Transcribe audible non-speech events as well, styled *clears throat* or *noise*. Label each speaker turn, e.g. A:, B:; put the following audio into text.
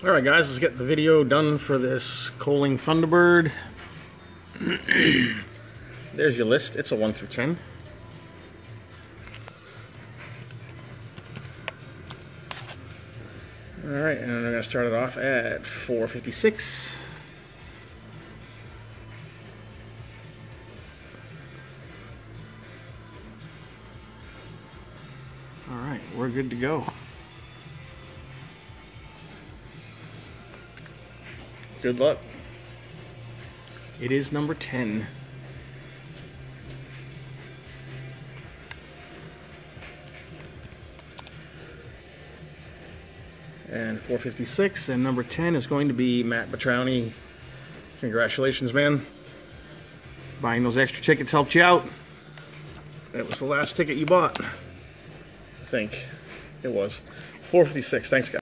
A: All right, guys, let's get the video done for this Kohling Thunderbird. *clears throat* There's your list. It's a 1 through 10. All right, and I'm going to start it off at 456. All right, we're good to go. Good luck. It is number 10. And 456, and number 10 is going to be Matt Batrowny. Congratulations, man. Buying those extra tickets helped you out. That was the last ticket you bought. I think it was. 456, thanks guys.